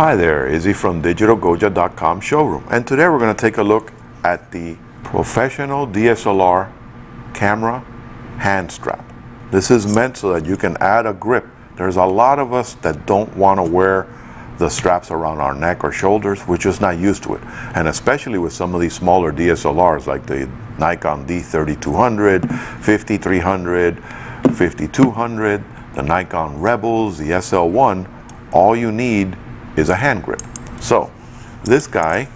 Hi there, Izzy from DigitalGoja.com showroom and today we're going to take a look at the professional DSLR camera hand strap. This is meant so that you can add a grip. There's a lot of us that don't want to wear the straps around our neck or shoulders. We're just not used to it. And especially with some of these smaller DSLRs like the Nikon D3200, 5300, 5200, the Nikon Rebels, the SL1, all you need is a hand grip. So this guy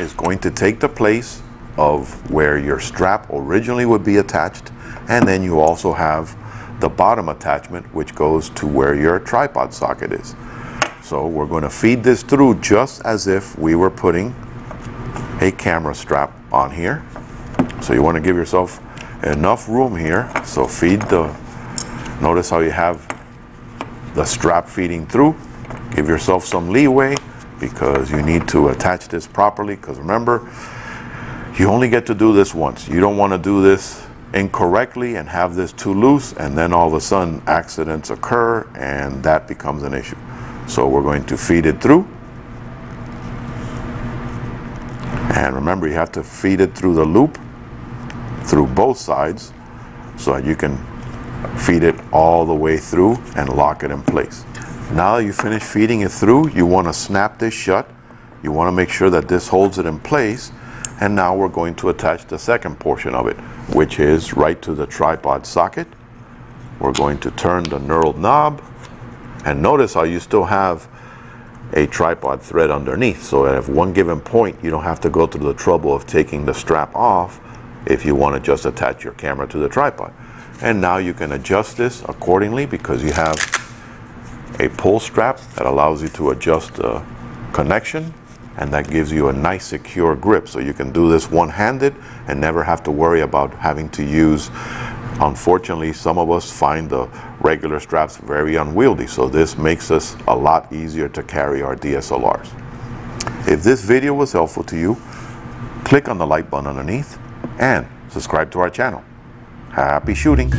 is going to take the place of where your strap originally would be attached and then you also have the bottom attachment which goes to where your tripod socket is. So we're going to feed this through just as if we were putting a camera strap on here. So you want to give yourself enough room here. So feed the, notice how you have the strap feeding through. Give yourself some leeway because you need to attach this properly because remember, you only get to do this once. You don't want to do this incorrectly and have this too loose and then all of a sudden accidents occur and that becomes an issue. So we're going to feed it through. And remember you have to feed it through the loop through both sides so that you can feed it all the way through and lock it in place. Now you finish feeding it through, you want to snap this shut. You want to make sure that this holds it in place. And now we're going to attach the second portion of it, which is right to the tripod socket. We're going to turn the knurled knob. And notice how you still have a tripod thread underneath. So at one given point, you don't have to go through the trouble of taking the strap off if you want to just attach your camera to the tripod. And now you can adjust this accordingly because you have a pull strap that allows you to adjust the connection and that gives you a nice secure grip. So you can do this one-handed and never have to worry about having to use unfortunately some of us find the regular straps very unwieldy. So this makes us a lot easier to carry our DSLRs if this video was helpful to you click on the like button underneath and subscribe to our channel. Happy shooting